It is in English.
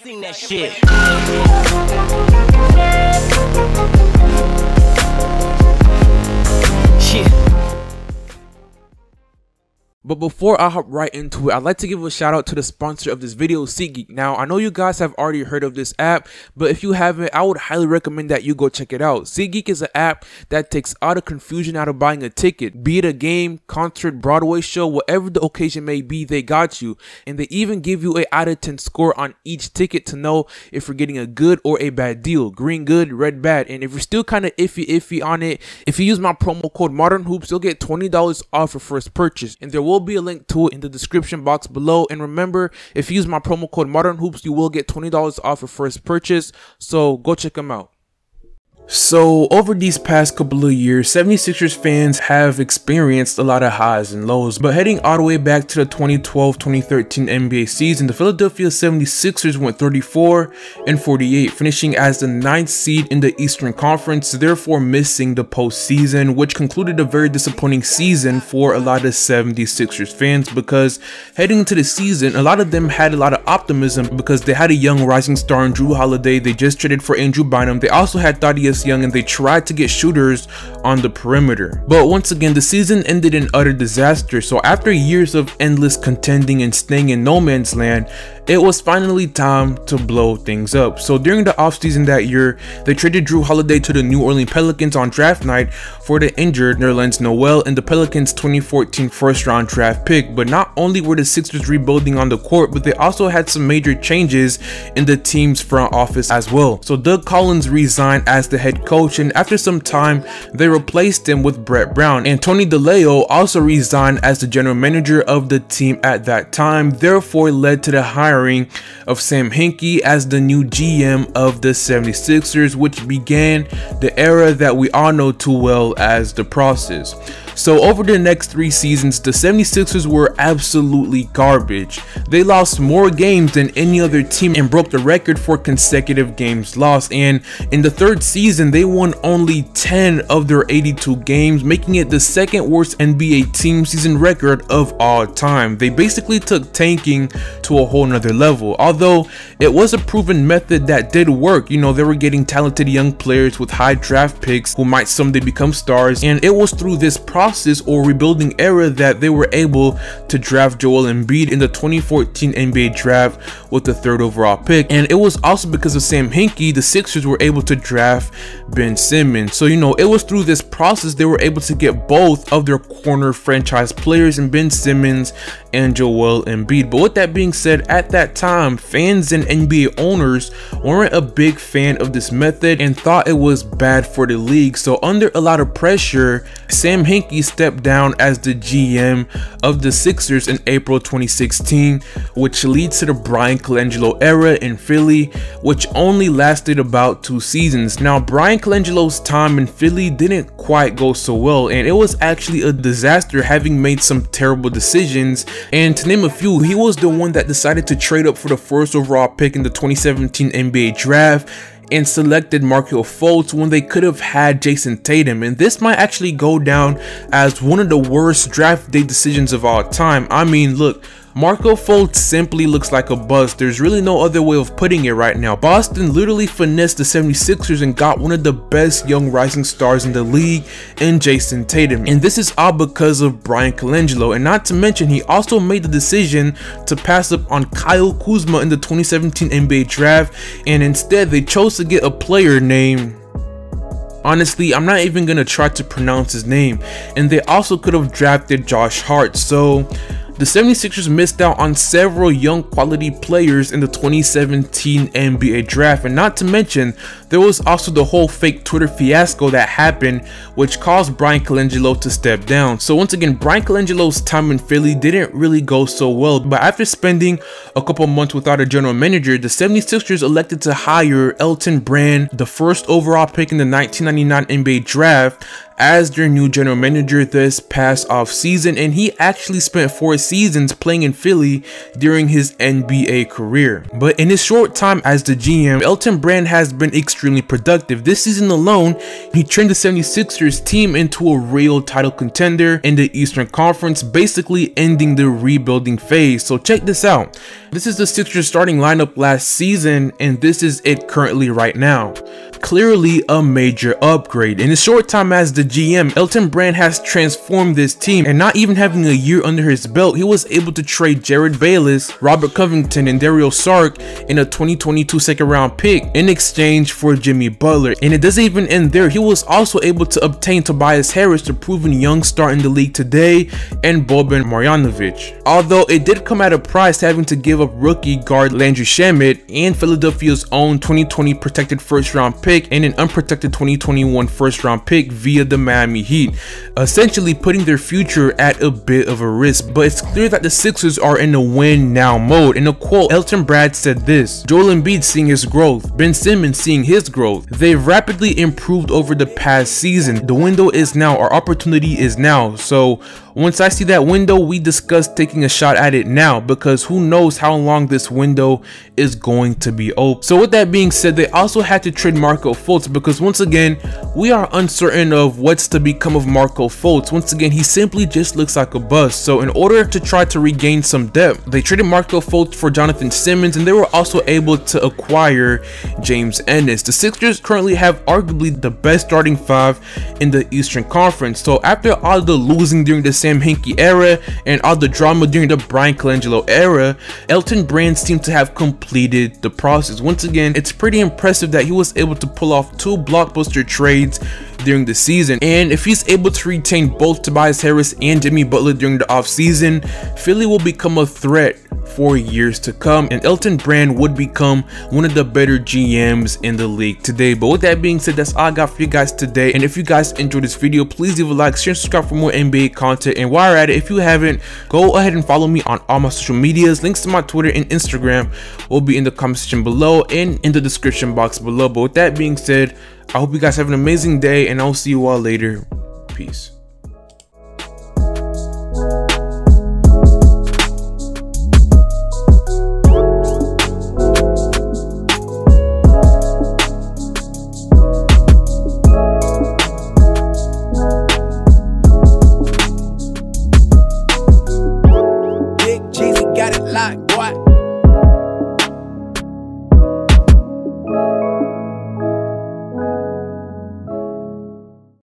Sing that shit. But before I hop right into it, I'd like to give a shout out to the sponsor of this video, SeatGeek. Now, I know you guys have already heard of this app, but if you haven't, I would highly recommend that you go check it out. SeatGeek is an app that takes all the confusion out of buying a ticket, be it a game, concert, Broadway show, whatever the occasion may be, they got you. And they even give you a out of 10 score on each ticket to know if you're getting a good or a bad deal. Green good, red bad. And if you're still kind of iffy iffy on it, if you use my promo code Modern Hoops, you'll get $20 off your first purchase. And there will will be a link to it in the description box below. And remember, if you use my promo code Modern Hoops, you will get $20 off your first purchase. So go check them out. So, over these past couple of years, 76ers fans have experienced a lot of highs and lows, but heading all the way back to the 2012-2013 NBA season, the Philadelphia 76ers went 34 and 48, finishing as the ninth seed in the Eastern Conference, therefore missing the postseason, which concluded a very disappointing season for a lot of 76ers fans because heading into the season, a lot of them had a lot of optimism because they had a young rising star in Jrue Holiday, they just traded for Andrew Bynum, they also had Thaddeus Young and they tried to get shooters on the perimeter. But once again, the season ended in utter disaster. So after years of endless contending and staying in no man's land, it was finally time to blow things up. So during the offseason that year, they traded Jrue Holiday to the New Orleans Pelicans on draft night for the injured Nerlens Noel and the Pelicans 2014 first round draft pick. But not only were the Sixers rebuilding on the court, but they also had some major changes in the team's front office as well. So Doug Collins resigned as the head coach and after some time, they replaced him with Brett Brown. And Tony DiLeo also resigned as the general manager of the team at that time, therefore led to the hiring hiring of Sam Hinkie as the new GM of the 76ers, which began the era that we all know too well as the process. So over the next three seasons, the 76ers were absolutely garbage. They lost more games than any other team and broke the record for consecutive games lost. And in the third season, they won only 10 of their 82 games, making it the second worst NBA team season record of all time. They basically took tanking to a whole nother level. Although it was a proven method that did work, you know, they were getting talented young players with high draft picks who might someday become stars. And it was through this process process or rebuilding era that they were able to draft Joel Embiid in the 2014 NBA draft with the third overall pick. And it was also because of Sam Hinkie, the Sixers were able to draft Ben Simmons. So, you know, it was through this process they were able to get both of their corner franchise players in Ben Simmons and Joel Embiid. But with that being said, at that time, fans and NBA owners weren't a big fan of this method and thought it was bad for the league. So under a lot of pressure, Sam Hinkie stepped down as the GM of the Sixers in April 2016, which leads to the Bryan Colangelo era in Philly, which only lasted about two seasons. Now, Bryan Colangelo's time in Philly didn't quite go so well, and it was actually a disaster having made some terrible decisions. And to name a few, he was the one that decided to trade up for the first overall pick in the 2017 NBA draft and selected Markelle Fultz when they could have had Jayson Tatum and this might actually go down as one of the worst draft day decisions of all time. I mean look Markelle Fultz simply looks like a bust. There's really no other way of putting it right now. Boston literally finessed the 76ers and got one of the best young rising stars in the league in Jayson Tatum. And this is all because of Bryan Colangelo. And not to mention, he also made the decision to pass up on Kyle Kuzma in the 2017 NBA draft. And instead, they chose to get a player named Honestly, I'm not even gonna try to pronounce his name. And they also could have drafted Josh Hart. So the 76ers missed out on several young quality players in the 2017 NBA draft and not to mention there was also the whole fake Twitter fiasco that happened which caused Bryan Colangelo to step down. So once again Bryan Colangelo's time in Philly didn't really go so well but after spending a couple months without a general manager the 76ers elected to hire Elton Brand the first overall pick in the 1999 NBA draft as their new general manager this past offseason, and he actually spent four seasons playing in Philly during his NBA career. But in his short time as the GM, Elton Brand has been extremely productive. This season alone, he turned the 76ers team into a real title contender in the Eastern Conference, basically ending the rebuilding phase. So check this out. This is the Sixers starting lineup last season, and this is it currently right now clearly a major upgrade. In his short time as the GM, Elton Brand has transformed this team and not even having a year under his belt, he was able to trade Jerryd Bayless, Robert Covington, and Dario Saric in a 2022 second round pick in exchange for Jimmy Butler. And it doesn't even end there, he was also able to obtain Tobias Harris, the proven young star in the league today, and Boban Marjanovic. Although it did come at a price having to give up rookie guard Landry Shamet and Philadelphia's own 2020 protected first round pick pick and an unprotected 2021 first round pick via the Miami Heat, essentially putting their future at a bit of a risk. But it's clear that the Sixers are in a win now mode. In a quote, Elton Brand said this Joel Embiid seeing his growth, Ben Simmons seeing his growth. They've rapidly improved over the past season. The window is now, our opportunity is now. So once I see that window, we discuss taking a shot at it now because who knows how long this window is going to be open. So with that being said, they also had to trade Marco Fultz because once again, we are uncertain of what's to become of Marco Fultz. Once again, he simply just looks like a bust. So in order to try to regain some depth, they traded Marco Fultz for Jonathan Simmons and they were also able to acquire James Ennis. The Sixers currently have arguably the best starting five in the Eastern Conference. So after all the losing during the Sam Hinkie era and all the drama during the Bryan Colangelo era, Elton Brand seemed to have completed the process. Once again, it's pretty impressive that he was able to pull off two blockbuster trades during the season. And if he's able to retain both Tobias Harris and Jimmy Butler during the offseason, Philly will become a threat for years to come and Elton Brand would become one of the better GMs in the league today. But with that being said, that's all I got for you guys today. And if you guys enjoyed this video, please leave a like, share, and subscribe for more NBA content. And while you're at it, if you haven't, go ahead and follow me on all my social medias. Links to my Twitter and Instagram will be in the comment section below and in the description box below. But with that being said, I hope you guys have an amazing day and I'll see you all later. Peace.